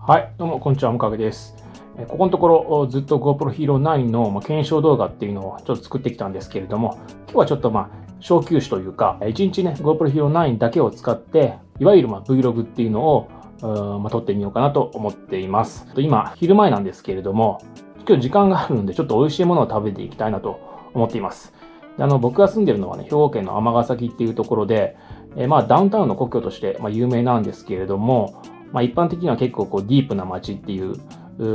はい、どうも、こんにちは、むかげです。ここのところ、ずっと GoPro Hero 9の検証動画っていうのをちょっと作ってきたんですけれども、今日はちょっとまあ、小休止というか、1日ね、GoPro Hero 9だけを使って、いわゆるま Vlog っていうのを、まあ、撮ってみようかなと思っています。今、昼前なんですけれども、今日時間があるので、ちょっと美味しいものを食べていきたいなと思っています。あの僕が住んでるのはね、兵庫県の尼崎っていうところで、え、まあダウンタウンの故郷として、まあ、有名なんですけれども、まあ、一般的には結構こうディープな街っていう、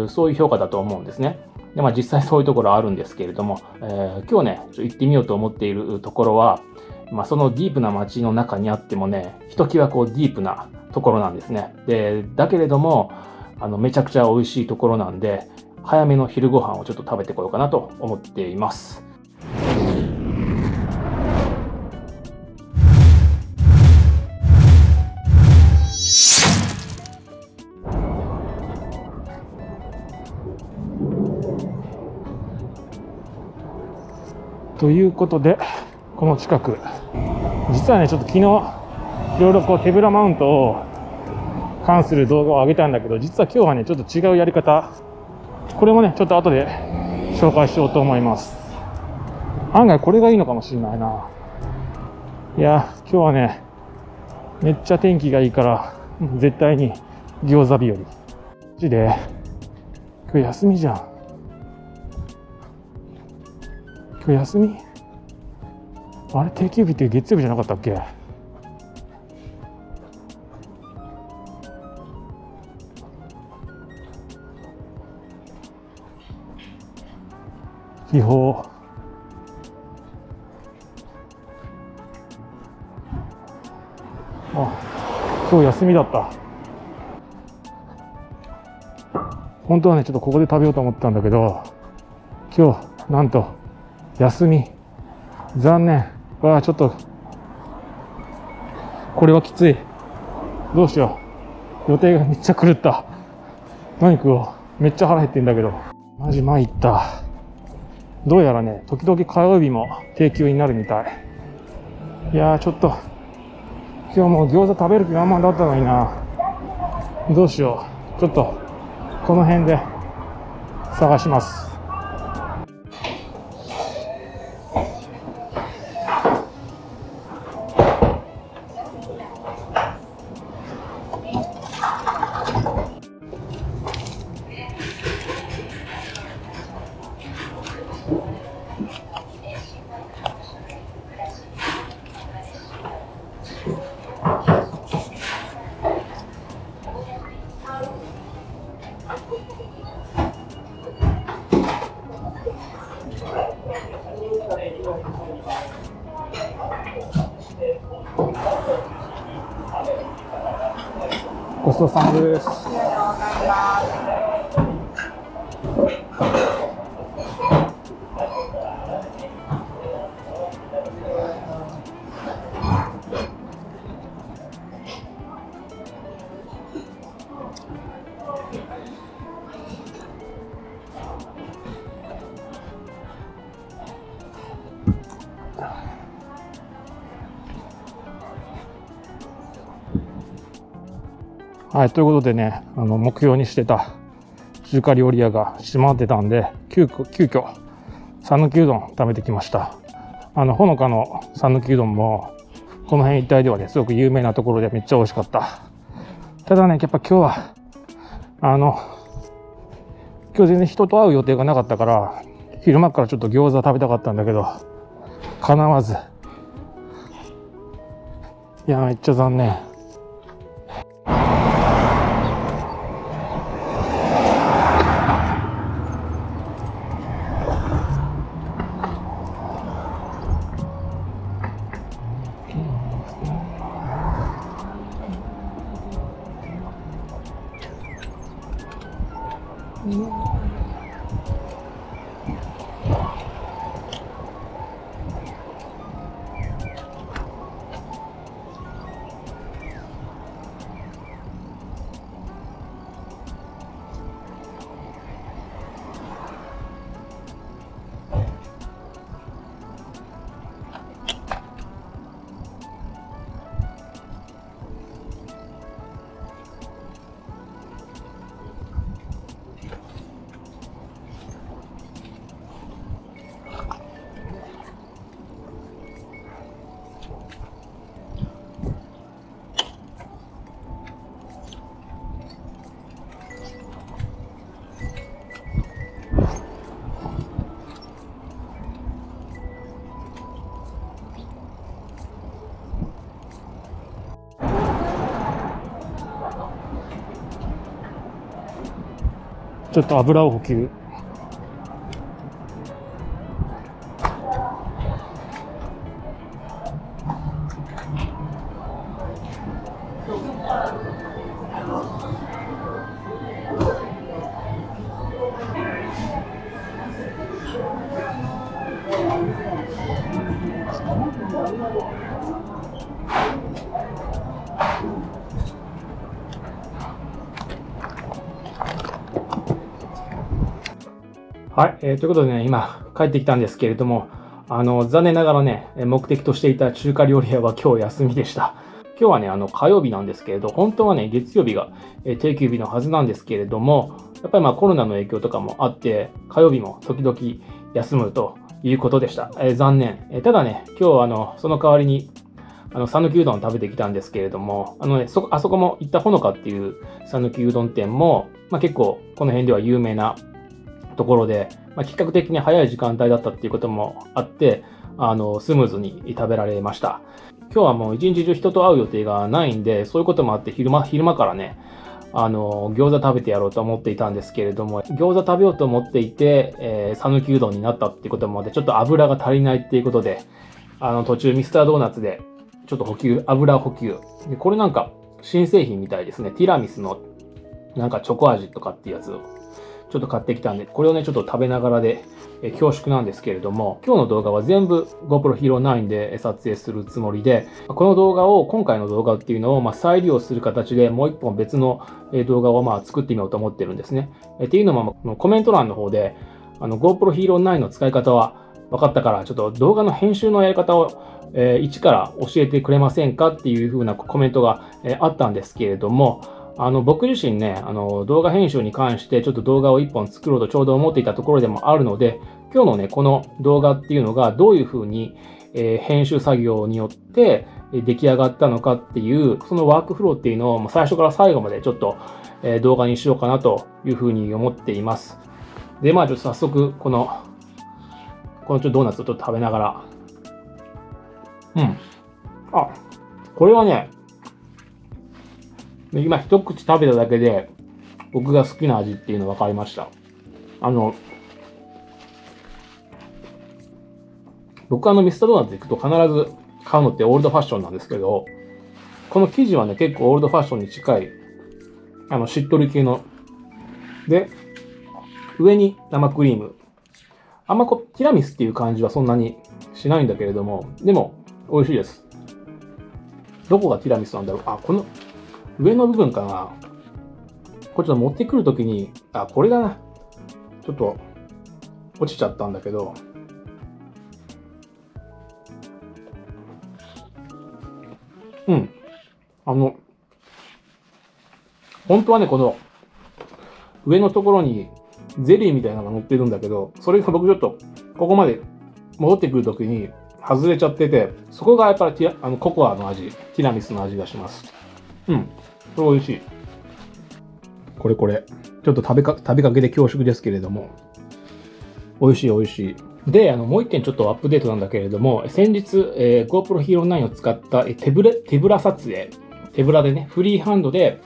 そういう評価だと思うんですね。で、まあ実際そういうところあるんですけれども、えー、今日ね、行ってみようと思っているところは、まあそのディープな街の中にあってもね、ひときわこうディープなところなんですね。で、だけれども、あの、めちゃくちゃ美味しいところなんで、早めの昼ご飯をちょっと食べてこようかなと思っています。ということで、この近く、実はね、ちょっと昨日、いろいろこう手ぶらマウントを関する動画を上げたんだけど、実は今日はね、ちょっと違うやり方、これもね、ちょっと後で紹介しようと思います。案外これがいいのかもしれないな。いや、今日はね、めっちゃ天気がいいから、絶対に餃子日和。マジで、今日休みじゃん。今日休み？あれ定休日って月曜日じゃなかったっけ？秘宝。あ今日休みだった。本当はねちょっとここで食べようと思ったんだけど今日なんと休み。残念。わあ、ちょっと、これはきつい。どうしよう。予定がめっちゃ狂った。何食おう。めっちゃ腹減ってんだけど。マジ参った。どうやらね、時々火曜日も定休になるみたい。いやー、ちょっと、今日も餃子食べる気満々だったのにな。どうしよう。ちょっと、この辺で探します。ごちそうさまです。はい、ということでね、あの、目標にしてた中華料理屋が閉まってたんで、急遽、急遽、讃岐うどん食べてきました。あの、ほのかの讃岐うどんも、この辺一帯ではね、すごく有名なところでめっちゃ美味しかった。ただね、やっぱ今日は、あの、今日全然人と会う予定がなかったから、昼間からちょっと餃子食べたかったんだけど、叶わず。いや、めっちゃ残念。嗯。ちょっと油を補給。はい、えー、ということでね、今帰ってきたんですけれども、あの、残念ながらね、目的としていた中華料理屋は今日休みでした。今日はね、あの、火曜日なんですけれど、本当はね、月曜日が定休日のはずなんですけれども、やっぱりまあコロナの影響とかもあって、火曜日も時々休むということでした。えー、残念。えー、ただね、今日はあの、その代わりに、あの、讃岐うどん食べてきたんですけれども、あのね、そ、あそこも行ったほのかっていう讃岐うどん店も、まあ結構この辺では有名なところで、まあ、比較的に早い時間帯だったっていうこともあって、あの、スムーズに食べられました。今日はもう一日中人と会う予定がないんで、そういうこともあって昼間、昼間からね、あの、餃子食べてやろうと思っていたんですけれども、餃子食べようと思っていて、えー、讃岐うどんになったっていうこともあって、ちょっと油が足りないっていうことで、あの、途中ミスタードーナツで、ちょっと補給、油補給。で、これなんか、新製品みたいですね。ティラミスの、なんかチョコ味とかっていうやつをちょっと買ってきたんで、これをね、ちょっと食べながらで、え恐縮なんですけれども、今日の動画は全部 GoPro Hero 9で撮影するつもりで、この動画を、今回の動画っていうのを、ま、再利用する形でもう一本別の動画をま作ってみようと思ってるんですね。えっていうのも、コメント欄の方で、あの GoPro Hero 9の使い方は分かったから、ちょっと動画の編集のやり方をえー、一から教えてくれませんかっていう風なコメントが、え、あったんですけれども、あの、僕自身ね、あの、動画編集に関してちょっと動画を一本作ろうとちょうど思っていたところでもあるので、今日のね、この動画っていうのがどういうふうに、えー、編集作業によって出来上がったのかっていう、そのワークフローっていうのを最初から最後までちょっと、えー、動画にしようかなというふうに思っています。で、まあ、ちょっと早速、この、このちょっとドーナツをちょっと食べながら、うん。あ、これはね、今一口食べただけで、僕が好きな味っていうの分かりました。あの、僕あのミスタードーナツ行くと必ず買うのってオールドファッションなんですけど、この生地はね、結構オールドファッションに近い、あの、しっとり系の。で、上に生クリーム。あんまこティラミスっていう感じはそんなにしないんだけれども、でも、美味しいです。どこがティラミスなんだろうあ、この、上の部分かな。これちょっと持ってくるときに、あ、これだな。ちょっと落ちちゃったんだけど、うん。あの、本当はね、この上のところにゼリーみたいなのが乗ってるんだけど、それが僕ちょっとここまで戻ってくるときに外れちゃってて、そこがやっぱりあのココアの味、ティラミスの味がします。うん。これ美味しい。これこれ。ちょっと食べか、食べかけで恐縮ですけれども。美味しい美味しい。で、あの、もう一点ちょっとアップデートなんだけれども、先日、えー、GoPro Hero 9を使った手ぶれ、手ぶら撮影、手ぶらでね、フリーハンドで、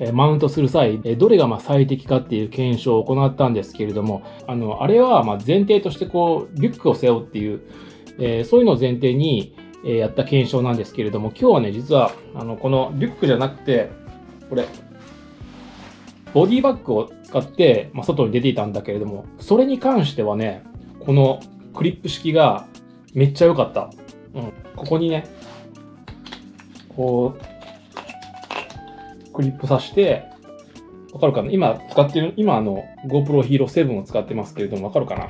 えマウントする際、えどれがまあ最適かっていう検証を行ったんですけれども、あの、あれはま前提としてこう、リュックを背負うっていう、えー、そういうのを前提に、えやった検証なんですけれども、今日はね、実は、あの、このリュックじゃなくて、これ、ボディバッグを使って、まあ、外に出ていたんだけれども、それに関してはね、このクリップ式がめっちゃ良かった。うん。ここにね、こう、クリップさして、わかるかな？今使ってる、今あの GoPro Hero 7を使ってますけれども、わかるかな？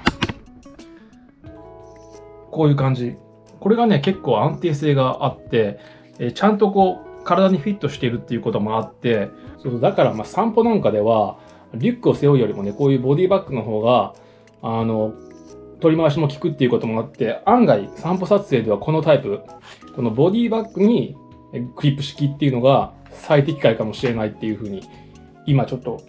こういう感じ。これがね、結構安定性があって、えちゃんとこう、体にフィットしているっていうこともあって、そうだからまあ散歩なんかでは、リュックを背負うよりもね、こういうボディバッグの方が、あの、取り回しも効くっていうこともあって、案外散歩撮影ではこのタイプ、このボディバッグにクリップ式っていうのが最適解かもしれないっていうふうに、今ちょっと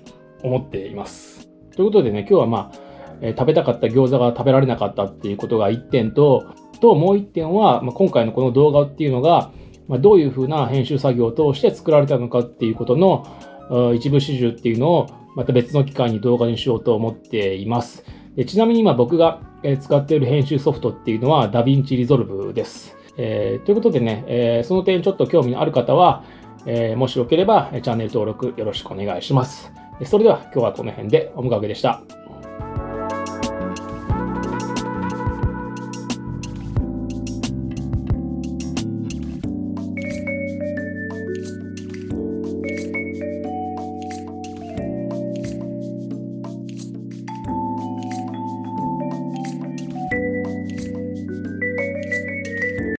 思っています。ということでね、今日はまあ、え食べたかった餃子が食べられなかったっていうことが1点と、と、もう一点は、まあ、今回のこの動画っていうのが、まあ、どういうふうな編集作業を通して作られたのかっていうことの、一部始終っていうのをまた別の機会に動画にしようと思っています。でちなみに今僕が使っている編集ソフトっていうのは DaVinci Resolve です。えー、ということでね、えー、その点ちょっと興味のある方は、えー、もしよければチャンネル登録よろしくお願いします。それでは今日はこの辺でおむかげでした。